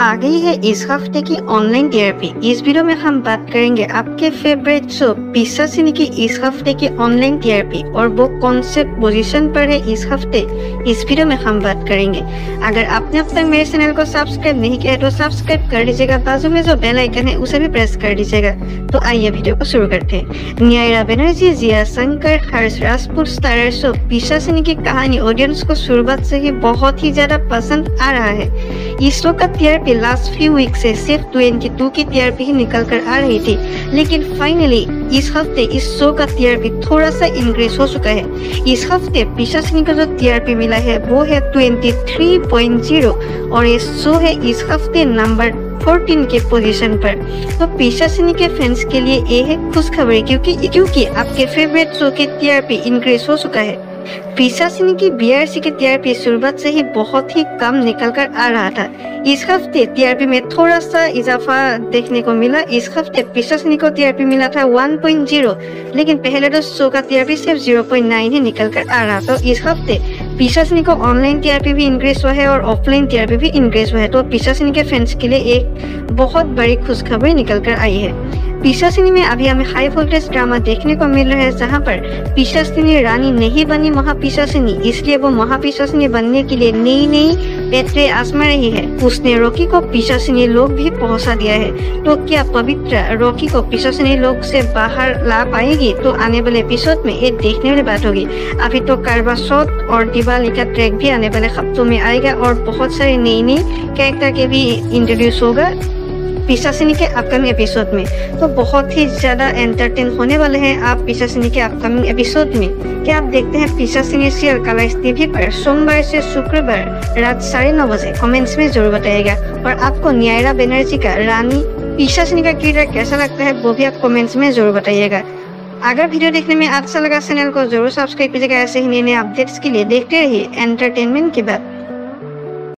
आ गई है इस हफ़्ते की ऑनलाइन टीआरपी इस वीडियो में हम बात करेंगे आपके फेवरेट शो पिस्सा सिने की इस हफ़्ते की ऑनलाइन टीआरपी और वो कौन से पोजीशन पर है इस हफ़्ते। इस वीडियो में हम बात करेंगे। अगर आपने अब तक मेरे चैनल को सब्सक्राइब नहीं किया तो सब्सक्राइब कर लीजिएगा। बाजू में जो बेल आइकन है, उसे भी प्रेस कर दीजिएगा तो आइए वीडियो को शुरू करते हैं। न्यायरा बनर्जी, जिया शंकर, हर्ष राजपूत, स्टारर शो पिस्सा सिने की कहानी ऑडियंस को शुरुआत से ही बहुत ही ज़्यादा पसंद आ रहा है। इस शो का टीआरपी लास्ट फ्यू वीक से सिर्फ़ 22 की टीआरपी ही निकल कर आ रही थी। लेकिन फाइनली इस हफ़्ते इस शो का टीआरपी थोड़ा सा इंक्रीज हो चुका है। इस हफ़्ते पिशा सिंह का जो टीआरपी मिला है, वो है 23.0 और ये शो है इस हफ़्ते नंबर 14 के पोजीशन पर। तो पीशा सिनी के फैंस के लिए ये है खुशखबरी, क्योंकि क्योंकि आपके फेवरेट शो के टीआरपी इंक्रीज हो चुका है। पीसा सिंह की बीआरसी के टीआरपी शुरुआत से ही बहुत ही कम निकल कर आ रहा था। इस हफ़्ते टीआरपी में थोड़ा सा इजाफा देखने को मिला। इस हफ़्ते पीसा सिंह को टीआरपी मिला था 1.0 लेकिन पहले तो शो का टीआरपी सिर्फ़ 0.9 ही निकल कर आ रहा। था इस हफ़्ते पीसा सिंह को ऑनलाइन टीआरपी भी इंक्रीज हुआ है और ऑफलाइन टीआरपी भी इंक्रीज हुआ है। तो पीसा सिंह के फैंस के लिए एक बहुत बड़ी खुशखबरी निकल कर आई है। पीछा सिनी में अभी हमें हाई वोल्टेज ड्रामा देखने को मिल रहा है, जहाँ पर पीछा सिनी रानी नहीं बनी महापीछा सिनी इसलिए वो महापीछा सिनी बनने के लिए नई नई पेट्रे आजमा रही है। उसने रोकी को पीछा सिनी लोग भी पहुँचा दिया है। तो क्या पवित्र रोकी को पीछा सिनी लोग से बाहर ला पाएगी? तो आने वाले एपिसोड में ये देखने वाली बात होगी। अभी तो कारवा शॉट और दिवाली का ट्रैक भी आने वाले हफ्तों में आएगा और बहुत सारे नई नई कैरेक्टर के भी इंट्रोड्यूस होगा। पिशासिनी के अपकमिंग एपिसोड में। तो बहुत ही ज़्यादा एंटरटेन होने वाले हैं आप पिशासिनी के अपकमिंग एपिसोड में। क्या आप देखते हैं पिशासिनी सीरियल कला टीवी पर सोमवार से शुक्रवार रात साढ़े नौ बजे कमेंट्स में ज़रूर बताइएगा। और आपको न्यायरा बनर्जी का रानी पिशासिनी का किरदार कैसा लगता है वो भी आप कमेंट्स में ज़रूर बताइएगा। अगर वीडियो देखने में अच्छा लगा चैनल को ज़रूर सब्सक्राइब कीजिएगा। ऐसे ही नए नए अपडेट्स के लिए देखते रहिए। एंटरटेनमेंट की बात।